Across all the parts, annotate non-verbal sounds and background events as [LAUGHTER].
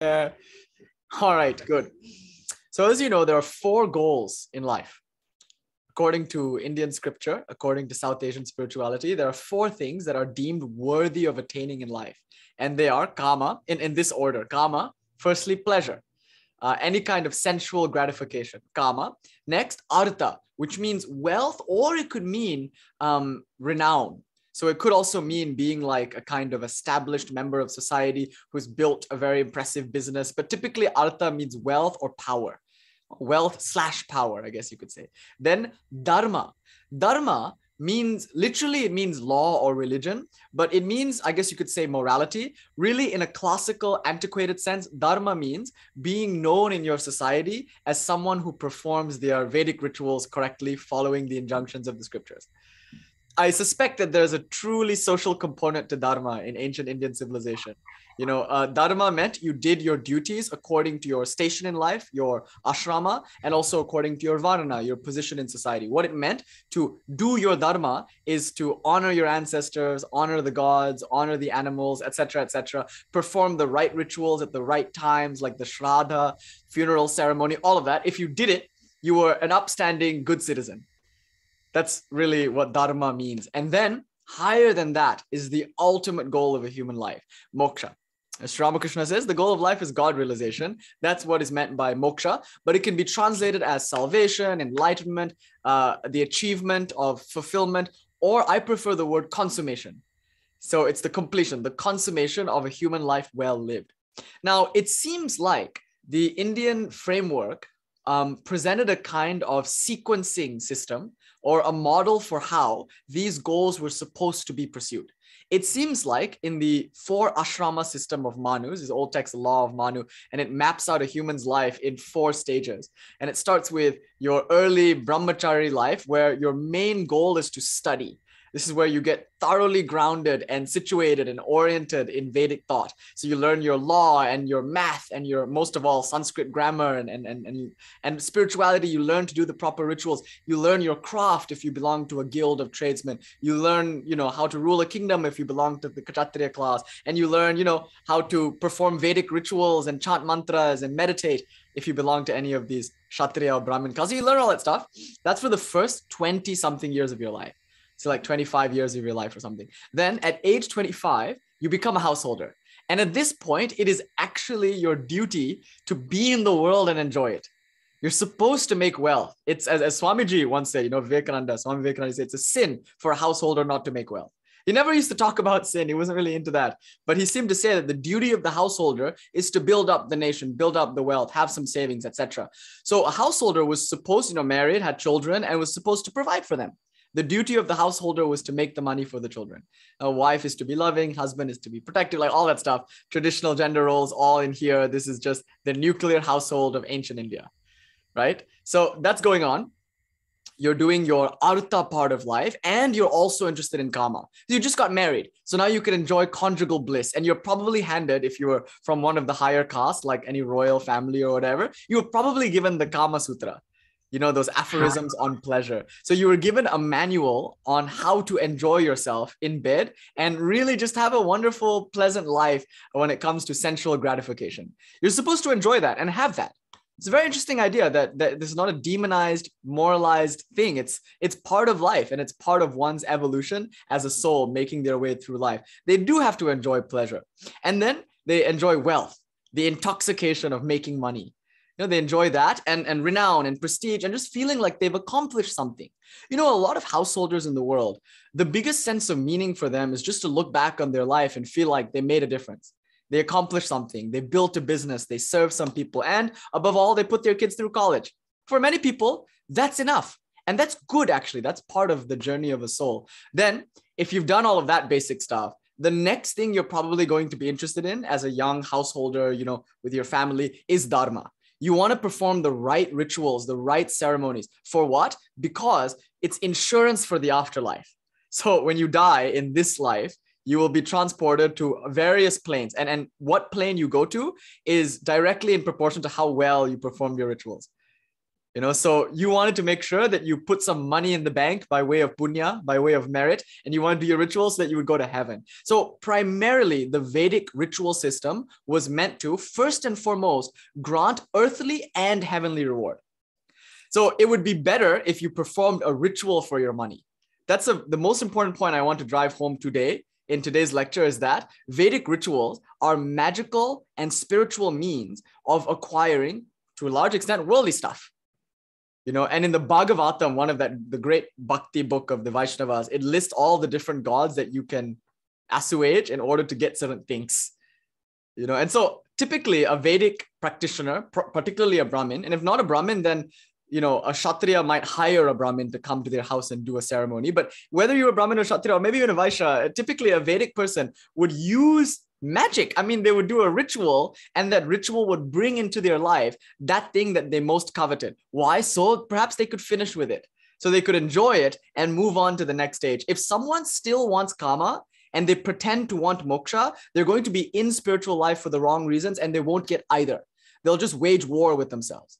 Uh, all right, good. So, as you know, there are four goals in life. According to Indian scripture, according to South Asian spirituality, there are four things that are deemed worthy of attaining in life. And they are kama, in, in this order kama, firstly, pleasure, uh, any kind of sensual gratification, kama. Next, artha, which means wealth, or it could mean um, renown, so it could also mean being like a kind of established member of society who's built a very impressive business. But typically, artha means wealth or power, wealth slash power, I guess you could say. Then dharma. Dharma means literally it means law or religion but it means i guess you could say morality really in a classical antiquated sense dharma means being known in your society as someone who performs their vedic rituals correctly following the injunctions of the scriptures I suspect that there's a truly social component to dharma in ancient Indian civilization. You know, uh, dharma meant you did your duties according to your station in life, your ashrama, and also according to your varna, your position in society. What it meant to do your dharma is to honor your ancestors, honor the gods, honor the animals, etc., etc. Perform the right rituals at the right times, like the shraddha, funeral ceremony, all of that. If you did it, you were an upstanding, good citizen that's really what dharma means. And then higher than that is the ultimate goal of a human life, moksha. As Ramakrishna says, the goal of life is God realization. That's what is meant by moksha, but it can be translated as salvation, enlightenment, uh, the achievement of fulfillment, or I prefer the word consummation. So it's the completion, the consummation of a human life well lived. Now, it seems like the Indian framework um, presented a kind of sequencing system or a model for how these goals were supposed to be pursued. It seems like in the four ashrama system of Manus, is old text law of Manu, and it maps out a human's life in four stages. And it starts with your early brahmachari life, where your main goal is to study this is where you get thoroughly grounded and situated and oriented in Vedic thought. So you learn your law and your math and your most of all Sanskrit grammar and and and and, and spirituality. You learn to do the proper rituals. You learn your craft if you belong to a guild of tradesmen. You learn, you know, how to rule a kingdom if you belong to the Kshatriya class. And you learn, you know, how to perform Vedic rituals and chant mantras and meditate if you belong to any of these Kshatriya or Brahmin classes. You learn all that stuff. That's for the first 20 something years of your life so like 25 years of your life or something. Then at age 25, you become a householder. And at this point, it is actually your duty to be in the world and enjoy it. You're supposed to make wealth. It's as, as Swamiji once said, you know, Vivekananda, Swami Vivekananda said, it's a sin for a householder not to make wealth. He never used to talk about sin. He wasn't really into that. But he seemed to say that the duty of the householder is to build up the nation, build up the wealth, have some savings, etc. So a householder was supposed, you know, married, had children, and was supposed to provide for them. The duty of the householder was to make the money for the children. A wife is to be loving, husband is to be protective, like all that stuff. Traditional gender roles, all in here. This is just the nuclear household of ancient India, right? So that's going on you're doing your artha part of life and you're also interested in kama. You just got married. So now you can enjoy conjugal bliss. And you're probably handed, if you were from one of the higher castes, like any royal family or whatever, you were probably given the Kama Sutra you know those aphorisms on pleasure. So you were given a manual on how to enjoy yourself in bed and really just have a wonderful pleasant life when it comes to sensual gratification. You're supposed to enjoy that and have that. It's a very interesting idea that, that this is not a demonized moralized thing. It's it's part of life and it's part of one's evolution as a soul making their way through life. They do have to enjoy pleasure. And then they enjoy wealth the intoxication of making money know they enjoy that and and renown and prestige and just feeling like they've accomplished something. You know a lot of householders in the world the biggest sense of meaning for them is just to look back on their life and feel like they made a difference. They accomplished something. They built a business. They served some people. And above all they put their kids through college. For many people that's enough. And that's good actually. That's part of the journey of a soul. Then if you've done all of that basic stuff the next thing you're probably going to be interested in as a young householder you know with your family is dharma you want to perform the right rituals, the right ceremonies. For what? Because it's insurance for the afterlife. So when you die in this life, you will be transported to various planes. And, and what plane you go to is directly in proportion to how well you perform your rituals. You know, so you wanted to make sure that you put some money in the bank by way of punya, by way of merit, and you want to do your rituals so that you would go to heaven. So primarily, the Vedic ritual system was meant to first and foremost grant earthly and heavenly reward. So it would be better if you performed a ritual for your money. That's a, the most important point I want to drive home today in today's lecture is that Vedic rituals are magical and spiritual means of acquiring, to a large extent, worldly stuff. You know, and in the Bhagavatam, one of that, the great bhakti book of the Vaishnavas, it lists all the different gods that you can assuage in order to get certain things. You know, and so typically a Vedic practitioner, particularly a Brahmin, and if not a Brahmin, then you know, a Kshatriya might hire a Brahmin to come to their house and do a ceremony. But whether you're a Brahmin or Kshatriya, or maybe even a Vaishya, typically a Vedic person would use magic. I mean, they would do a ritual, and that ritual would bring into their life that thing that they most coveted. Why? So perhaps they could finish with it. So they could enjoy it and move on to the next stage. If someone still wants kama and they pretend to want moksha, they're going to be in spiritual life for the wrong reasons and they won't get either. They'll just wage war with themselves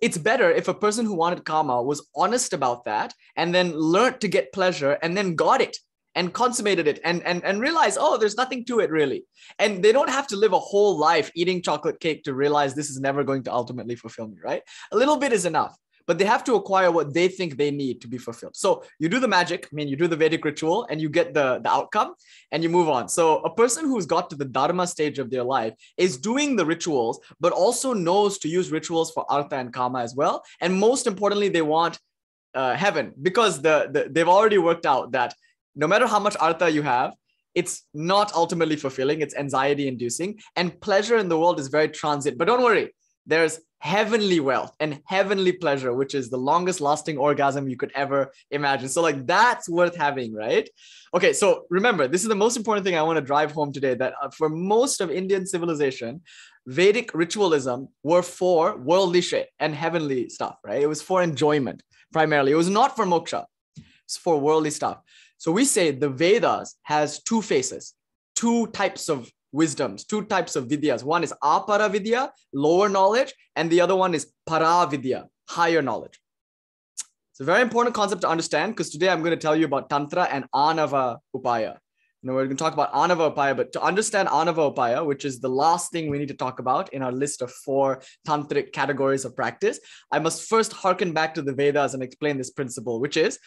it's better if a person who wanted kama was honest about that and then learned to get pleasure and then got it and consummated it and, and, and realized, oh, there's nothing to it really. And they don't have to live a whole life eating chocolate cake to realize this is never going to ultimately fulfill me, right? A little bit is enough but they have to acquire what they think they need to be fulfilled. So you do the magic, I mean, you do the Vedic ritual and you get the, the outcome and you move on. So a person who's got to the Dharma stage of their life is doing the rituals, but also knows to use rituals for Artha and Kama as well. And most importantly, they want uh, heaven because the, the they've already worked out that no matter how much Artha you have, it's not ultimately fulfilling, it's anxiety inducing. And pleasure in the world is very transient. But don't worry, there's heavenly wealth and heavenly pleasure, which is the longest lasting orgasm you could ever imagine. So, like, that's worth having, right? Okay, so remember, this is the most important thing I want to drive home today that uh, for most of Indian civilization, Vedic ritualism were for worldly shit and heavenly stuff, right? It was for enjoyment primarily. It was not for moksha, it's for worldly stuff. So we say the Vedas has two faces, two types of wisdoms, two types of vidyas. One is apara vidya, lower knowledge, and the other one is para vidya, higher knowledge. It's a very important concept to understand because today I'm going to tell you about Tantra and Anava Upaya. Know, we're going to talk about Anava Upaya, but to understand Anava Upaya, which is the last thing we need to talk about in our list of four tantric categories of practice, I must first harken back to the Vedas and explain this principle, which is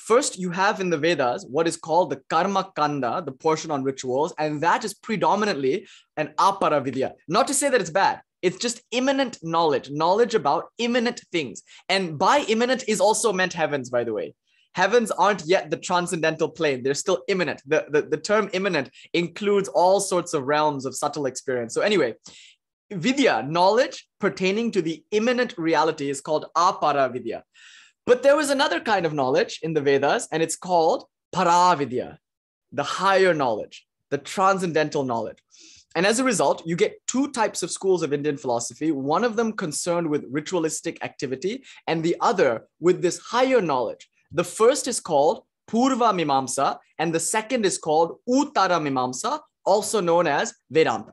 First, you have in the Vedas what is called the Karma Kanda, the portion on rituals, and that is predominantly an apara vidya. Not to say that it's bad, it's just immanent knowledge, knowledge about immanent things. And by immanent is also meant heavens, by the way. Heavens aren't yet the transcendental plane, they're still immanent. The, the, the term immanent includes all sorts of realms of subtle experience. So, anyway, vidya, knowledge pertaining to the immanent reality, is called apara vidya. But there was another kind of knowledge in the Vedas, and it's called Paravidya, the higher knowledge, the transcendental knowledge. And as a result, you get two types of schools of Indian philosophy, one of them concerned with ritualistic activity, and the other with this higher knowledge. The first is called Purva Mimamsa, and the second is called Uttara Mimamsa, also known as Vedanta.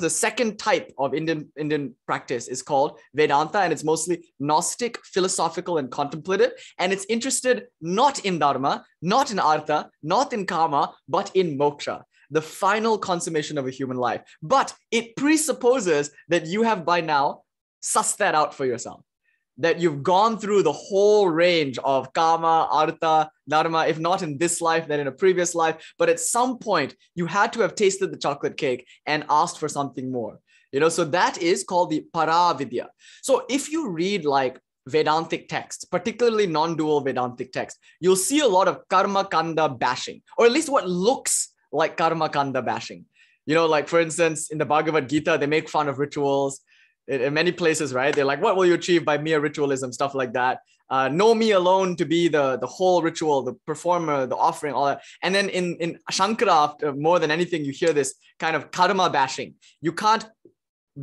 The second type of Indian, Indian practice is called Vedanta, and it's mostly Gnostic, philosophical, and contemplative. And it's interested not in Dharma, not in Artha, not in kama, but in Moksha, the final consummation of a human life. But it presupposes that you have by now sussed that out for yourself that you've gone through the whole range of kama, artha, dharma, if not in this life, then in a previous life. But at some point, you had to have tasted the chocolate cake and asked for something more. You know, so that is called the paravidya. So if you read like Vedantic texts, particularly non-dual Vedantic texts, you'll see a lot of karma kanda bashing, or at least what looks like karma kanda bashing. You know, like for instance, in the Bhagavad Gita, they make fun of rituals in, many places, right? They're like, what will you achieve by mere ritualism, stuff like that. Uh, know me alone to be the, the whole ritual, the performer, the offering, all that. And then in, in Shankara, more than anything, you hear this kind of karma bashing. You can't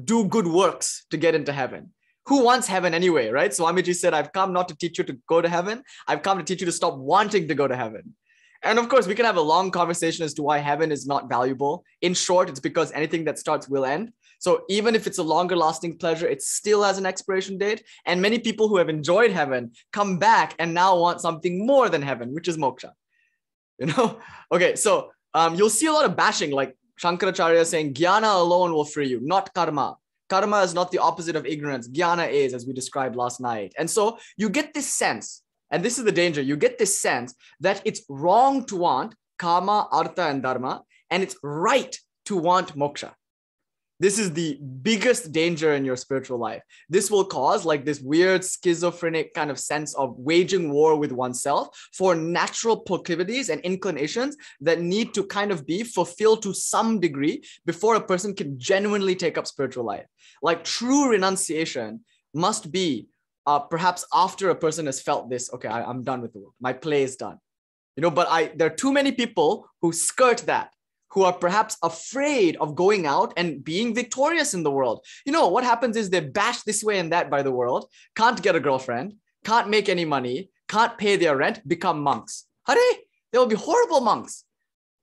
do good works to get into heaven. Who wants heaven anyway, right? So Swamiji said, I've come not to teach you to go to heaven. I've come to teach you to stop wanting to go to heaven. And of course, we can have a long conversation as to why heaven is not valuable. In short, it's because anything that starts will end. So even if it's a longer lasting pleasure, it still has an expiration date. And many people who have enjoyed heaven come back and now want something more than heaven, which is moksha. You know? [LAUGHS] Okay, so um, you'll see a lot of bashing, like Shankaracharya saying, Jnana alone will free you, not karma. Karma is not the opposite of ignorance. Jnana is, as we described last night. And so you get this sense, and this is the danger, you get this sense that it's wrong to want kama, artha, and dharma, and it's right to want moksha. This is the biggest danger in your spiritual life. This will cause like this weird schizophrenic kind of sense of waging war with oneself for natural proclivities and inclinations that need to kind of be fulfilled to some degree before a person can genuinely take up spiritual life. Like true renunciation must be uh, perhaps after a person has felt this, okay, I, I'm done with the world. My play is done. You know, but I there are too many people who skirt that who are perhaps afraid of going out and being victorious in the world. You know, what happens is they bash this way and that by the world, can't get a girlfriend, can't make any money, can't pay their rent, become monks. Hare, they will be horrible monks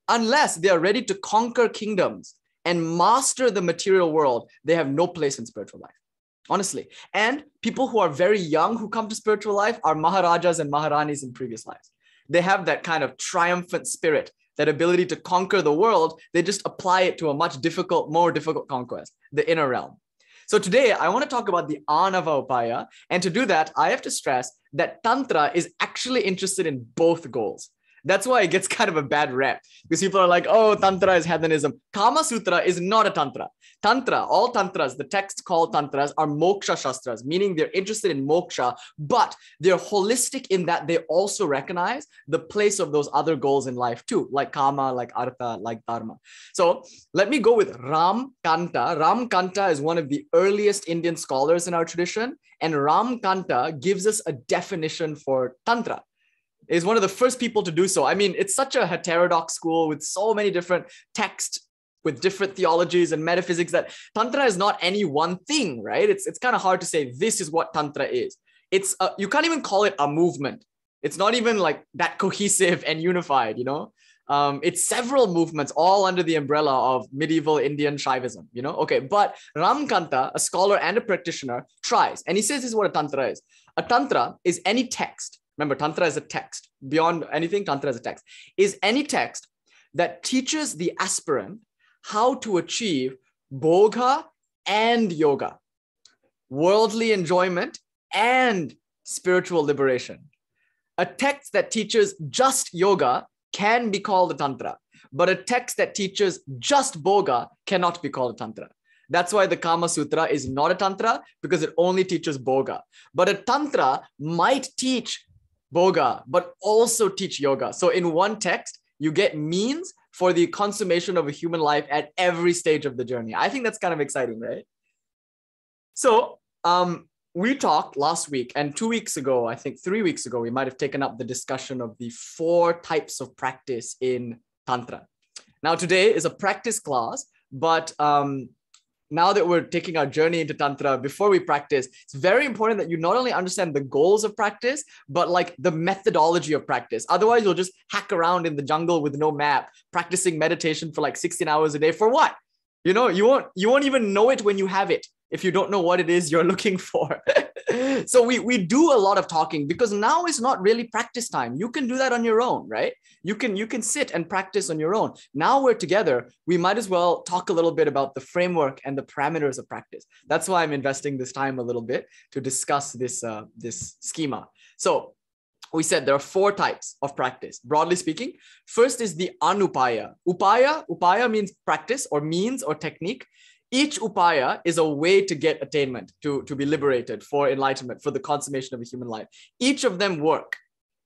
unless they are ready to conquer kingdoms and master the material world. They have no place in spiritual life. Honestly. And people who are very young who come to spiritual life are Maharajas and Maharanis in previous lives. They have that kind of triumphant spirit that ability to conquer the world, they just apply it to a much difficult, more difficult conquest, the inner realm. So today I want to talk about the Anava Upaya. And to do that, I have to stress that Tantra is actually interested in both goals. That's why it gets [LAUGHS] kind of a bad rep because people are like, oh, Tantra is hedonism. Kama Sutra is not a Tantra. Tantra, all Tantras, the texts called Tantras are moksha shastras, meaning they're interested in moksha, but they're holistic in that they also recognize the place of those other goals in life too, like Kama, like Artha, like Dharma. So let me go with Ram Kanta. Ramkanta is one of the earliest Indian scholars in our tradition, and Ramkanta gives us a definition for Tantra is one of the first people to do so. I mean, it's such a heterodox school with so many different texts with different theologies and metaphysics that tantra is not any one thing, right? It's it's kind of hard to say this is what tantra is. It's a, you can't even call it a movement. It's not even like that cohesive and unified, you know. Um, it's several movements all under the umbrella of medieval Indian Shaivism, you know. Okay, but Ramkanta, a scholar and a practitioner, tries, and he says this is what a tantra is. A tantra is any text remember tantra is a text. Beyond anything tantra is a text. Is any text that teaches the aspirant how to achieve bhoga and yoga worldly enjoyment and spiritual liberation. A text that teaches just yoga can be called a tantra but a text that teaches just bhoga cannot be called a tantra. That's why the Kama Sutra is not a Tantra because it only teaches Bhoga. But a Tantra might teach Bhoga, but also teach yoga. So in one text, you get means for the consummation of a human life at every stage of the journey. I think that's kind of exciting, right? So um, we talked last week and two weeks ago, I think three weeks ago, we might have taken up the discussion of the four types of practice in Tantra. Now, today is a practice class, but um, now that we're taking our journey into tantra before we practice it's very important that you not only understand the goals of practice but like the methodology of practice. Otherwise you'll just hack around in the jungle with no map practicing meditation for like 16 hours a day for what? You know you won't you won't even know it when you have it if you don't know what it is you're [LAUGHS] looking for [LAUGHS] so we we do a lot of talking because now is not really practice time. You can do that on your own right? You can you can sit and practice on your own. Now we're together. We might as well talk a little bit about the framework and the parameters of practice. That's why i'm investing this time a little bit to discuss this uh, this schema. So we said there are four types of practice broadly speaking. First is the anupaya. Upaya upaya means practice or means or technique each upaya is a way to get attainment, to, to be liberated for enlightenment, for the consummation of a human life. Each of them work.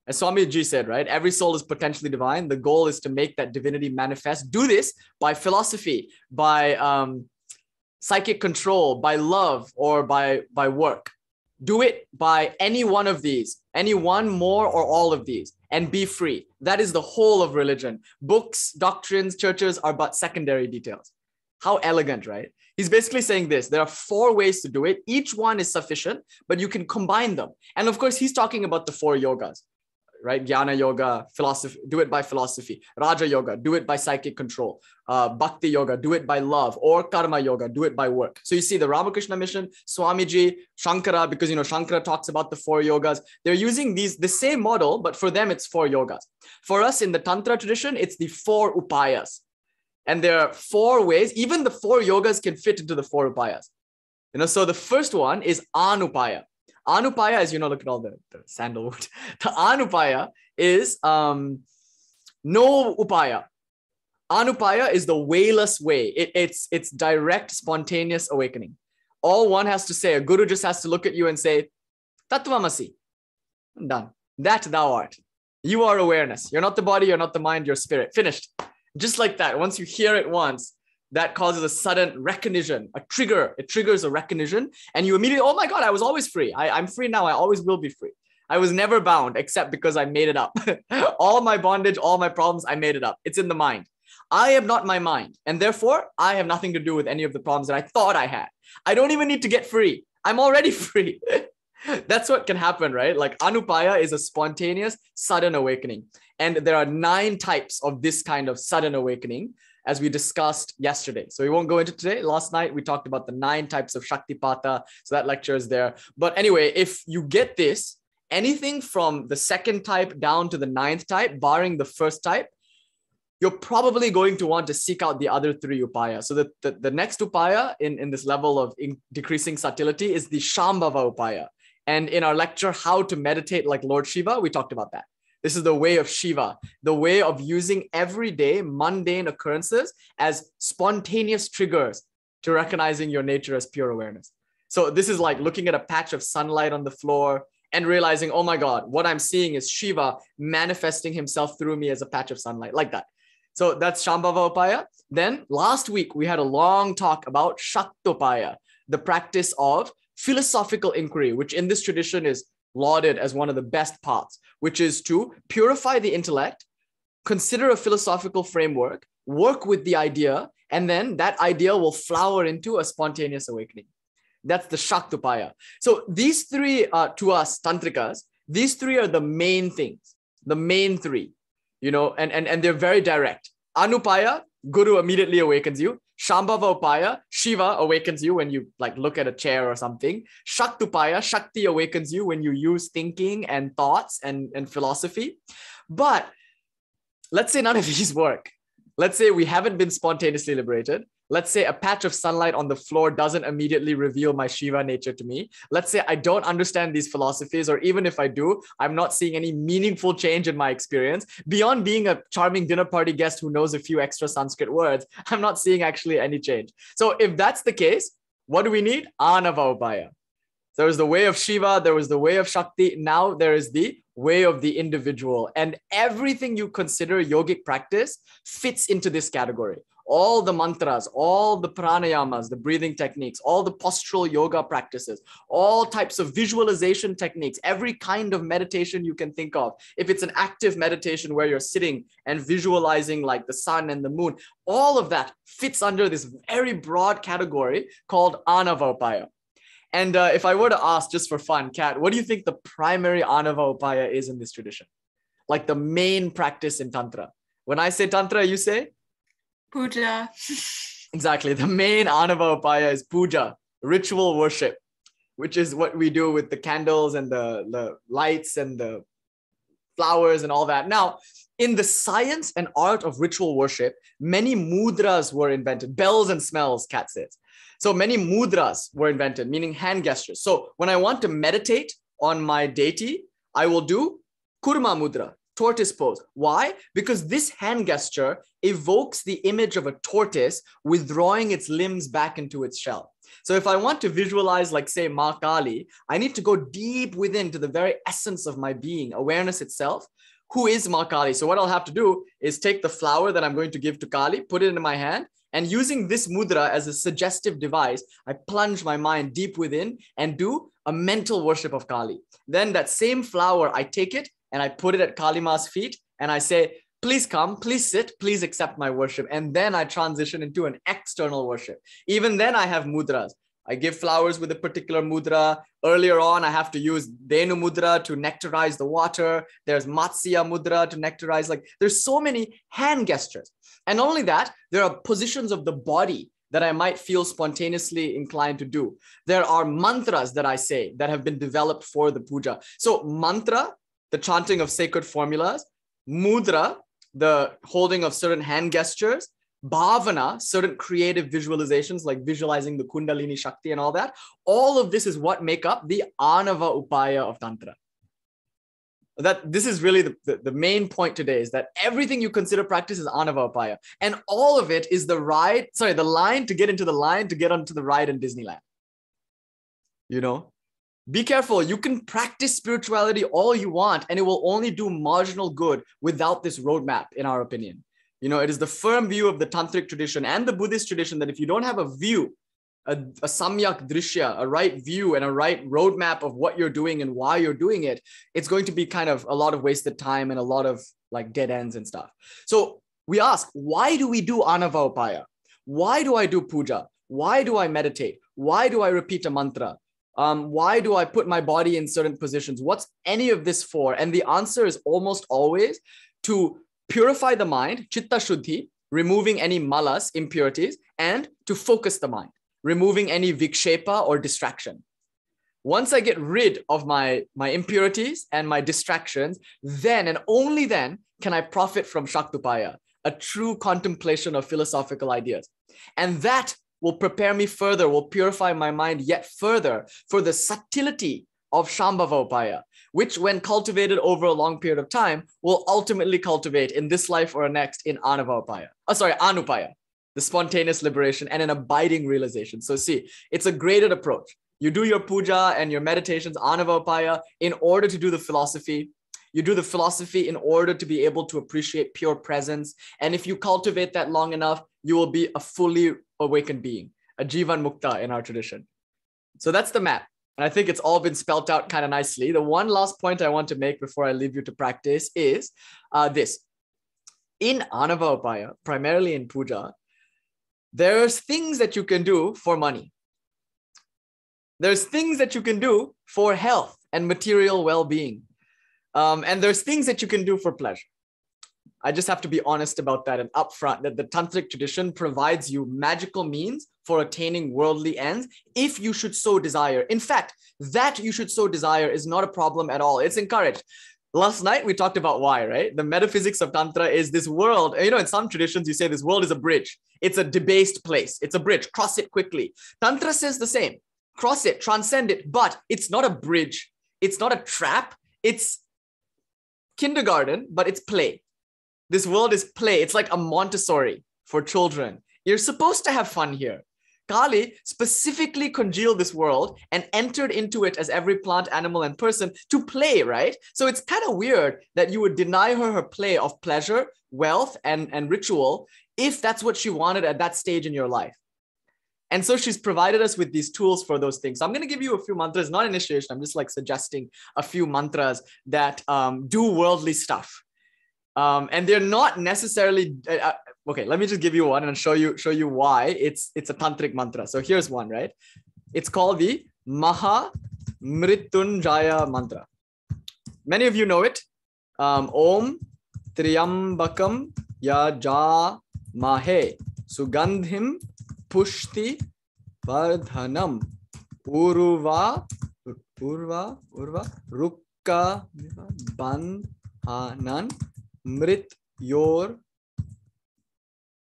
As Swamiji said, right? Every soul is potentially divine. The goal is to make that divinity manifest. Do this by philosophy, by um, psychic control, by love, or by, by work. Do it by any one of these, any one more or all of these, and be free. That is the whole of religion. Books, doctrines, churches are but secondary details. How elegant, right? He's basically saying this there are four ways to do it. Each one is sufficient, but you can combine them. And of course, he's talking about the four yogas right? Jnana yoga, philosophy, do it by philosophy. Raja yoga, do it by psychic control. Uh, Bhakti yoga, do it by love. Or karma yoga, do it by work. So you see the Ramakrishna mission, Swamiji, Shankara, because you know Shankara talks about the four yogas. They're using these the same model, but for them it's four yogas. For us in the Tantra tradition, it's the four upayas. And there are four ways, even the four yogas can fit into the four upayas. You know, so the first one is anupaya. Anupaya, as you know, look at all the, the sandalwood. [LAUGHS] The anupaya is um, no upaya. Anupaya is the wayless way. It, it's it's direct, spontaneous awakening. All one has to say, a guru just has to look at you and say, Tatvamasi. Done. That thou art. You are awareness. You're not the body, you're not the mind, you're spirit. Finished. Just like that. Once you hear it once, that causes a sudden recognition, a trigger. It triggers a recognition, and you immediately, oh my God, I was always free. I, I'm free now. I always will be free. I was never bound except because I made it up. [LAUGHS] all my bondage, all my problems, I made it up. It's in the mind. I am not my mind, and therefore I have nothing to do with any of the problems that I thought I had. I don't even need to get free. I'm already [LAUGHS] free. [LAUGHS] That's what can happen, right? Like Anupaya is a spontaneous, sudden awakening. And there are nine types of this kind of sudden awakening as we discussed yesterday. So we won't go into today. Last night we talked about the nine types of Shaktipata. So that lecture is there. But anyway, if you get this, anything from the second type down to the ninth type, barring the first type, you're probably going to want to seek out the other three upaya. So the, the, the next upaya in, in this level of in decreasing subtlety is the Shambhava upaya. And in our lecture, How to Meditate Like Lord Shiva, we talked about that. This is the way of Shiva, the way of using everyday mundane occurrences as spontaneous triggers to recognizing your nature as pure awareness. So this is like looking at a patch of sunlight on the floor and realizing, oh my God, what I'm seeing is Shiva manifesting himself through me as a patch of sunlight, like that. So that's Shambhava Upaya. Then last week, we had a long talk about Shaktopaya, the practice of philosophical inquiry, which in this tradition is lauded as one of the best paths, which is to purify the intellect, consider a philosophical framework, work with the idea, and then that idea will flower into a spontaneous awakening. That's the Shaktopaya. So these three, uh, to us, Tantrikas, these three are the main things, the main three, you know, and, and, and they're very direct. Anupaya, Guru immediately awakens you. Shambhava Upaya, Shiva awakens you when you like look at a chair or something. Shaktopaya, Shakti awakens you when you use thinking and thoughts and, and philosophy. But let's say none of [LAUGHS] these work. Let's say we haven't been spontaneously liberated. Let's say a patch of sunlight on the floor doesn't immediately reveal my Shiva nature to me. Let's say I don't understand these philosophies, or even if I do, I'm not seeing any meaningful change in my experience. Beyond being a charming dinner party guest who knows a few extra Sanskrit words, [LAUGHS] I'm not seeing actually any change. So if that's the case, what do we need? Anava Upaya. There was the way of Shiva, there was the way of Shakti. Now there is the way of the individual. And everything you consider yogic practice fits into this category. All the mantras, all the pranayamas, the breathing techniques, all the postural yoga practices, all types of visualization techniques, every kind of meditation you can think of. If it's an active meditation where you're sitting and visualizing like the sun and the moon, all of that fits under this very broad category called Anavapaya. And uh, if I were to ask just for fun, Kat, what do you think the primary Anava Upaya is in this tradition? Like the main practice in Tantra. When I say Tantra, you say? Puja. exactly. The main Anava Upaya is puja, ritual worship, which is what we do with the candles and the, the lights and the flowers and all that. Now, in the science and art of ritual worship, many mudras were invented, bells and smells, Kat says. So many mudras were invented, meaning hand gestures. So when I want to meditate on my deity, I will do kurma mudra, tortoise pose. Why? Because this hand gesture evokes the image of a tortoise withdrawing its limbs back into its shell. So if I want to visualize, like say, Ma Kali, I need to go deep within to the very essence of my being, awareness itself. Who is Ma Kali? So what I'll have to do is take the flower that I'm going to give to Kali, put it in my hand, and using this mudra as a suggestive device, I plunge my mind deep within and do a mental worship of Kali. Then that same flower, I take it and I put it at Kali Ma's feet and I say, please come, please sit, please accept my worship. And then I transition into an external worship. Even then I have mudras. I give flowers with a particular mudra. Earlier on, I have to use Dhenu mudra to nectarize the water. There's Matsya mudra to nectarize. Like there's so many hand gestures. And only that, there are positions of the body that I might feel spontaneously inclined to do. There are mantras that I say that have been developed for the puja. So, mantra, the chanting of sacred formulas, mudra, the holding of certain hand gestures, bhavana, certain creative visualizations like visualizing the kundalini shakti and all that. All of this is what make up the anava upaya of tantra. That this is really the, the, the, main point today is that everything you consider practice is anava upaya. And all of it is the ride sorry the line to get into the line to get onto the ride in disneyland. You know be careful you can practice spirituality all you want and it will only do marginal good without this roadmap in our opinion you know it is the firm view of the tantric tradition and the buddhist tradition that if you don't have a view a, a samyak drishya, a right view and a right roadmap of what you're doing and why you're doing it, it's going to be kind of a lot of wasted time and a lot of like dead ends and stuff. So we ask, why do we do anava upaya? Why do I do puja? Why do I meditate? Why do I repeat a mantra? Um, why do I put my body in certain positions? What's any of this for? And the answer is almost always to purify the mind, chitta shuddhi, removing any malas, impurities, and to focus the mind removing any vikshepa or distraction. Once I get rid of my, my impurities and my distractions, then and only then can I profit from Shaktopaya, a true contemplation of philosophical ideas. And that will prepare me further, will purify my mind yet further for the subtlety of Shambhava Upaya, which, when cultivated over a long period of time, will ultimately cultivate in this life or next in Anava Upaya. Oh, uh, sorry, Anupaya the spontaneous liberation, and an abiding realization. So, see, it's a graded approach. You do your puja and your meditations, anavapaya, in order to do the philosophy. You do the philosophy in order to be able to appreciate pure presence. And if you cultivate that long enough, you will be a fully awakened being, a jivan mukta in our tradition. So that's the map. And I think it's all been spelt out kind of nicely. The one last point I want to make before I leave you to practice is uh, this. In Anava Upaya, primarily in puja, there's things that you can do for money. There's things that you can do for health and material well being. Um, and there's things that you can do for pleasure. I just have to be honest about that and upfront that the tantric tradition provides you magical means for attaining worldly ends if you should so desire. In fact, that you should so desire is not a problem at all. It's encouraged. Last night we talked about why, right? The metaphysics of Tantra is this world. You know, in some traditions, you say this world is a bridge. It's a debased place. It's a bridge. Cross it quickly. Tantra says the same. Cross it, transcend it, but it's not a bridge. It's not a trap. It's kindergarten, but it's play. This world is play. It's like a Montessori for children. You're supposed to have fun here. Kali specifically congealed this world and entered into it as every plant, animal, and person to play, right? So it's kind of weird that you would deny her her play of pleasure, wealth, and, and ritual if that's what she wanted at that stage in your life. And so she's provided us with these tools for those things. So I'm going to give you a few mantras, not initiation. I'm just like suggesting a few mantras that um, do worldly stuff. Um, and they're not necessarily uh, uh okay let me just give you one and show you show you why it's it's a tantric mantra. So here's one right? It's called the maha mrityunjaya mantra. Many of you know it. Um, om triambakam yaja mahe sugandhim pushti vardhanam urva urva urva rukka bandhanan मृत योर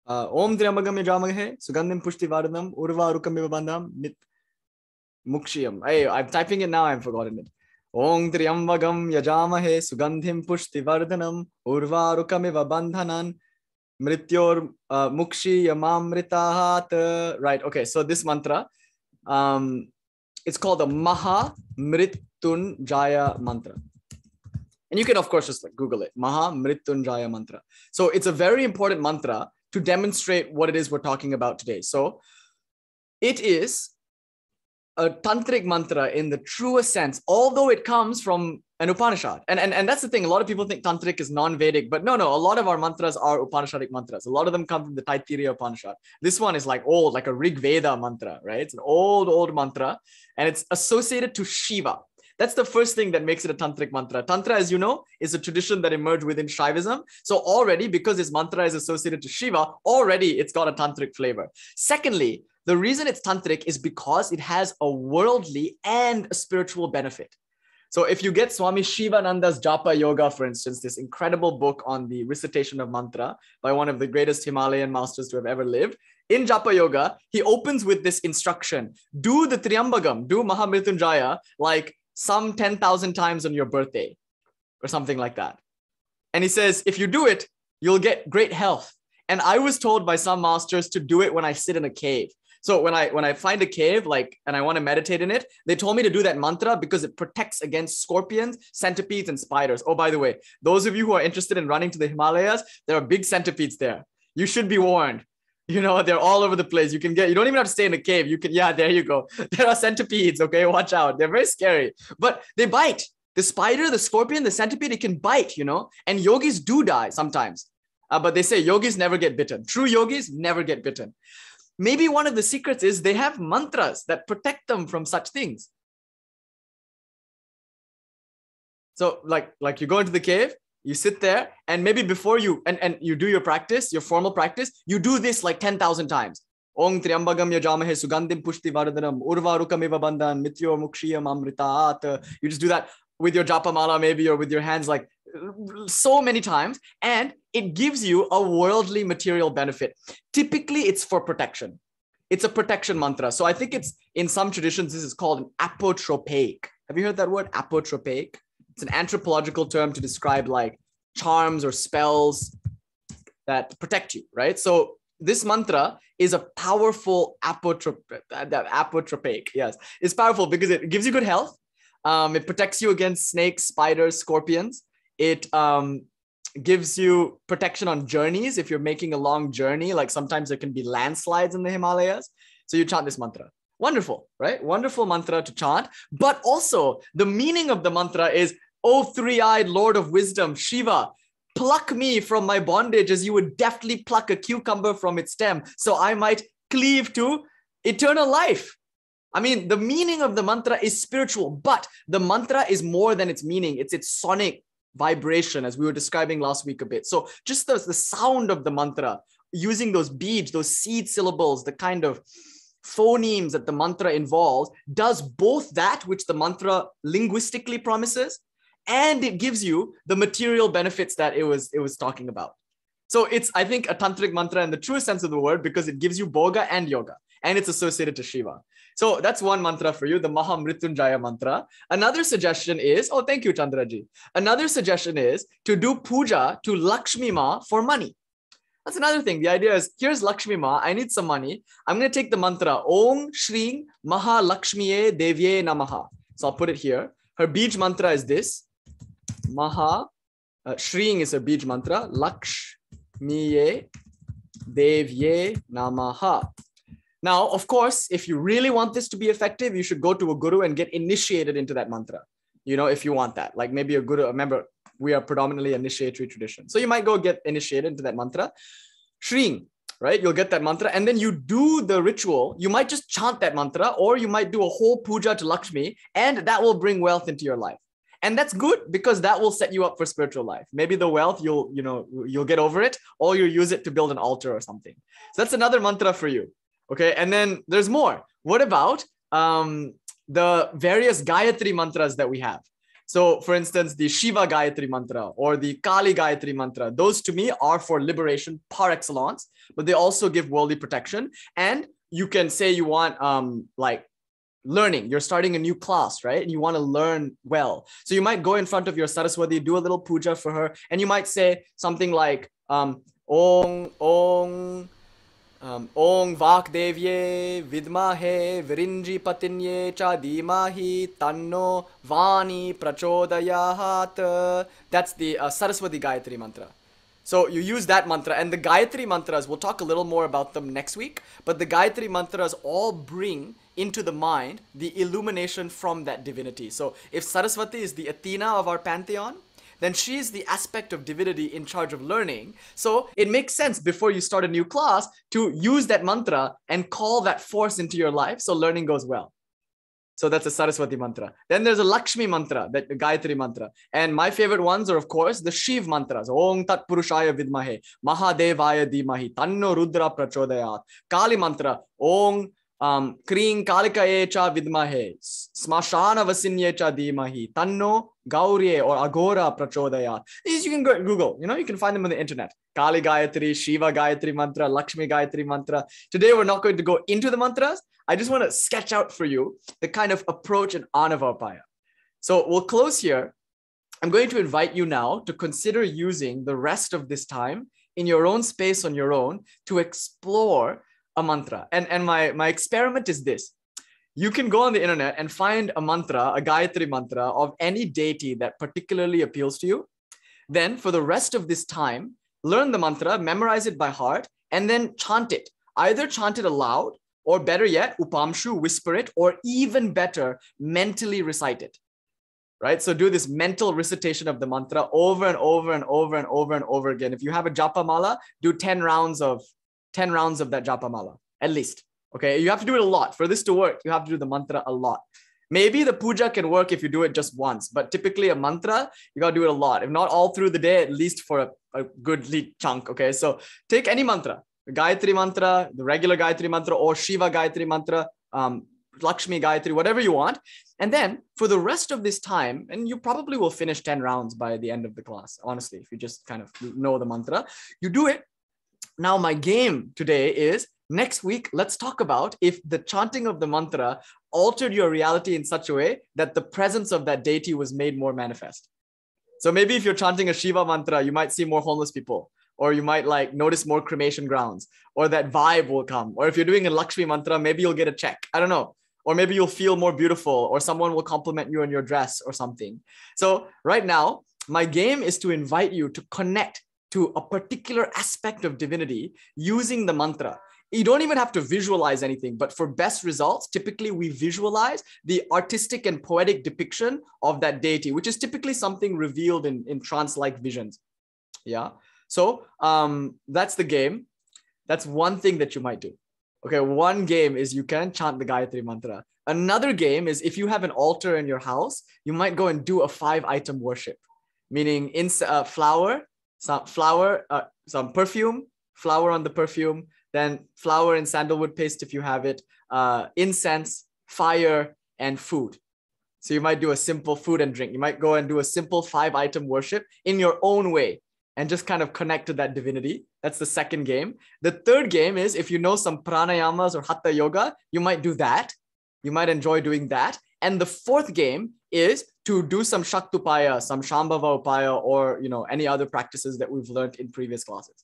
ओम त्र्यंबकम यजामहे सुगंधिम उर्वा उर्वारुकम विबंधम मित मुक्षियम। I I am typing it now I am forgotten it ओम त्र्यंबकम यजामहे सुगंधिम पुष्टि वर्धनम उर्वारुकमे वबंधनन मृत्योर मुक्षीयमामृतात्। Right, okay, so this mantra um it's called the maha mrityun jaya mantra. And you can of course just like google it maha mrityunjaya mantra so it's a very important mantra to demonstrate what it is we're talking about today. So it is a tantric mantra in the truest sense, although it comes from an Upanishad. And, and, and that's the thing. A lot of people think Tantric is non-Vedic, but no, no, a lot of our mantras are Upanishadic mantras. A lot of them come from the Taittiriya Upanishad. This one is like old, like a Rig Veda mantra, right? It's an old, old mantra, and it's associated to Shiva. That's the first thing that makes it a tantric mantra. Tantra, as you know, is a tradition that emerged within Shaivism. So already, because this mantra is associated to Shiva, already it's got a tantric flavor. Secondly, the reason it's tantric is because it has a worldly and a spiritual benefit. So if you get Swami Shivananda's Japa Yoga, for instance, this incredible book on the recitation of mantra by one of the greatest Himalayan masters to have ever lived, in Japa Yoga, he opens with this instruction: do the Triambagam, do Mahamrityunjaya like some 10,000 times on your birthday or something like that. And he says, if you do it, you'll get great health. And I was told by some masters to do it when I sit in a cave. So when I when I find a cave like and I want to meditate in it, they told me to do that mantra because it protects against scorpions, centipedes, and spiders. Oh, by the way, those of you who are interested in running to the Himalayas, there are big centipedes there. You should be warned. You know, they're all over the place. You can get, you don't even have to stay in a cave. You can, yeah, there you go. [LAUGHS] There are centipedes. Okay, watch out. They're very scary, but they bite. The spider, the scorpion, the centipede, it can bite, you know, and yogis do die sometimes. Uh, but they say yogis never get bitten. True yogis never get bitten maybe one of the secrets is they have mantras that protect them from such things so like like you go into the cave you sit there and maybe before you and, and you do your practice your formal practice you do this like 10000 times Om Triambagam Yajamahe Sugandim Pushti Vardhanam Urvarukamiva Bandhan Mityo Mukshiyam Amritat. You just do that with your japamala maybe or with your hands like so many times and it gives you a worldly material benefit. Typically, it's for protection. It's a protection mantra. So I think it's in some traditions, this is called an apotropaic. Have you heard that word? Apotropaic? It's an anthropological term to describe like charms or spells that protect you, right? So this mantra is a powerful apotrop- apotropaic. Yes, it's powerful because it gives you good health. Um, it protects you against snakes, spiders, scorpions. It um, gives you protection on journeys. If you're making a long journey, like sometimes there can be landslides in the Himalayas. So you chant this mantra. Wonderful, right? Wonderful mantra to chant. But also, the meaning of the mantra is, Oh, three eyed Lord of wisdom, Shiva, pluck me from my bondage as you would deftly pluck a cucumber from its stem, so I might cleave to eternal life. I mean, the meaning of the mantra is spiritual, but the mantra is more than its meaning. It's its sonic vibration, as we were describing last week a bit. So just the, the sound of the mantra, using those beads, those seed syllables, the kind of phonemes that the mantra involves, does both that which the mantra linguistically promises, and it gives you the material benefits that it was it was talking about. So it's, I think, a tantric mantra in the truest sense of the word because it gives you bhoga and yoga, and it's associated to Shiva. So that's one mantra for you, the Mahamrityunjaya mantra. Another suggestion is, oh, thank you, Chandraji. Another suggestion is to do puja to Lakshmi Ma for money. That's another thing. The idea is here's Lakshmi Ma, I need some money. I'm going to take the mantra Om Shri Maha Lakshmiye Devye Namaha. So I'll put it here. Her beej mantra is this Maha, uh, Shring is a beej mantra, Lakshmiye Devye Namaha. Now, of course, if you really want this to be effective, you should go to a guru and get initiated into that mantra. You know, if you want that, like maybe a guru, remember, we are predominantly initiatory tradition. So you might go get initiated into that mantra. Shring, right? You'll get that mantra and then you do the ritual. You might just chant that mantra or you might do a whole puja to Lakshmi and that will bring wealth into your life. And that's good because that will set you up for spiritual life. Maybe the wealth you'll, you know, you'll get over it or you'll use it to build an altar or something. So that's another mantra for you. Okay, and then there's more. What about um, the various Gayatri mantras that we have? So, for instance, the Shiva Gayatri mantra or the Kali Gayatri mantra, those to me are for liberation par excellence, but they also give worldly protection. And you can say you want um, like learning, you're starting a new class, right? And you want to learn well. So you might go in front of your Saraswati, do a little puja for her, and you might say something like, um, Om, Om, um, Ong Vakdevye Vidmahe Virinji Patinye Cha Dimahi Tanno Vani Prachodayahat. That's the uh, Saraswati Gayatri mantra. So you use that mantra and the Gayatri mantras, we'll talk a little more about them next week, but the Gayatri mantras all bring into the mind the illumination from that divinity. So if Saraswati is the Athena of our pantheon, then she is the aspect of divinity in charge of learning. So it makes sense before you start a new class to use that mantra and call that force into your life so learning goes well. So that's a Saraswati mantra. Then there's a Lakshmi mantra, that Gayatri mantra. And my favorite ones are, of course, the Shiv mantras. Om Tat Purushaya Vidmahe, Mahadevaya Dimahi, Tanno Rudra Prachodayat. Kali mantra, Om um, Kring Kalikaye Vidmahe, Smashana Vasinye Cha Dimahi, Tanno Gaurye or Agora Prachodayat. These you can go Google, you know, you can find them on the internet. Kali Gayatri, Shiva Gayatri mantra, Lakshmi Gayatri mantra. Today we're not going to go into the mantras. I just want to sketch out for you the kind of approach and Anavapaya. So we'll close here. I'm going to invite you now to consider using the rest of this time in your own space on your own to explore a mantra. And, and my, my experiment is this. You can go on the internet and find a mantra, a Gayatri mantra of any deity that particularly appeals to you. Then for the rest of this time, learn the mantra, memorize it by heart, and then chant it. Either chant it aloud or better yet, upamshu, whisper it, or even better, mentally recite it. Right? So do this mental recitation of the mantra over and over and over and over and over again. If you have a japa mala, do 10 rounds of 10 rounds of that japa mala, at least. Okay. You have to do it a lot. For this to work, you have to do the mantra a lot. Maybe the puja can work if you do it just once, but typically a mantra, you got to do it a lot. If not all through the day, at least for a, a good chunk. Okay. So take any mantra, Gayatri mantra, the regular Gayatri mantra, or Shiva Gayatri mantra, um, Lakshmi Gayatri, whatever you want. And then for the rest of this time, and you probably will finish 10 rounds by the end of the class, honestly, if you just kind of know the mantra, you do it. Now, my game today is next week, let's talk about if the chanting of the mantra altered your reality in such a way that the presence of that deity was made more manifest. So maybe if you're chanting a Shiva mantra, you might see more homeless people or you might like notice more cremation grounds or that vibe will come. Or if you're doing a lakshmi mantra maybe you'll get a check. I don't know. Or maybe you'll feel more beautiful or someone will compliment you on your dress or something. So right now my game is to invite you to connect to a particular aspect of divinity using the mantra you don't even have to visualize anything but for best results typically we visualize the artistic and poetic depiction of that deity which is typically something revealed in, in trance-like visions yeah so um, that's the game. That's one thing that you might do. Okay, one game is you can chant the Gayatri Mantra. Another game is if you have an altar in your house, you might go and do a five item worship, meaning in uh, flower, some flower, uh, some perfume, flower on the perfume, then flower and sandalwood paste if you have it, uh, incense, fire, and food. So you might do a simple food and drink. You might go and do a simple five item worship in your own way and just kind of connect to that divinity. That's the second game. The third game is if you know some pranayamas or hatha yoga, you might do that. You might enjoy doing that. And the fourth game is to do some Shaktopaya, some shambhava upaya, or you know any other practices that we've learned in previous classes.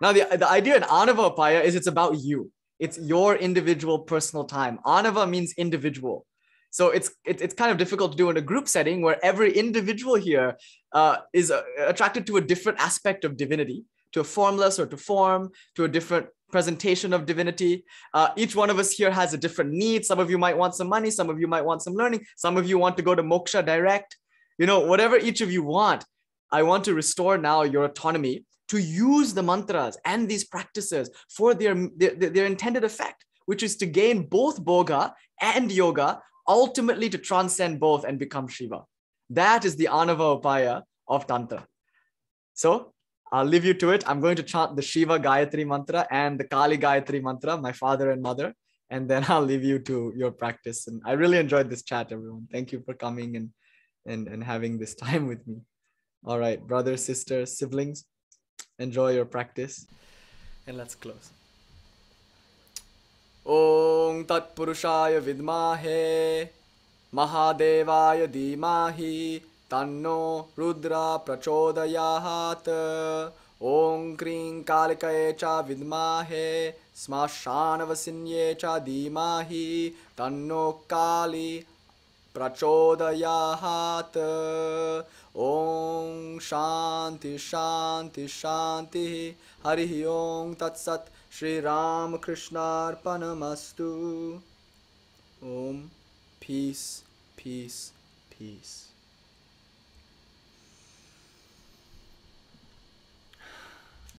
Now, the, the idea in anava upaya is it's about you. It's your individual personal time. Anava means individual. So it's it, it's kind of difficult to do in a group setting where every individual here uh, is uh, attracted to a different aspect of divinity, to a formless or to form, to a different presentation of divinity. Uh, each one of us here has a different need. Some of you might want some money. Some of you might want some learning. Some of you want to go to moksha direct. You know, whatever each of you want, I want to restore now your autonomy to use the mantras and these practices for their, their, their intended effect, which is to gain both bhoga and yoga ultimately to transcend both and become Shiva. That is the Anava Upaya of Tantra. So I'll leave you to it. I'm going to chant the Shiva Gayatri mantra and the Kali Gayatri mantra, my father and mother, and then [LAUGHS] I'll leave you to your practice. And I really enjoyed this chat, everyone. Thank you for coming and, and, and having this [LAUGHS] time with me. All right, brothers, sisters, siblings, enjoy your practice. And let's close. Om Tat Purushaya Vidmahe Mahadevaya Dhimahi Tanno Rudra Prachodayahat Om Krim Kalikaye Cha Vidmahe Smashanavasinye Cha Dhimahi Tanno Kali ॐ शान्ति शान्ति शान्तिः हरिः ॐ तत्सत् श्रीरामकृष्णार्पणमस्तु Om. Peace, peace, peace.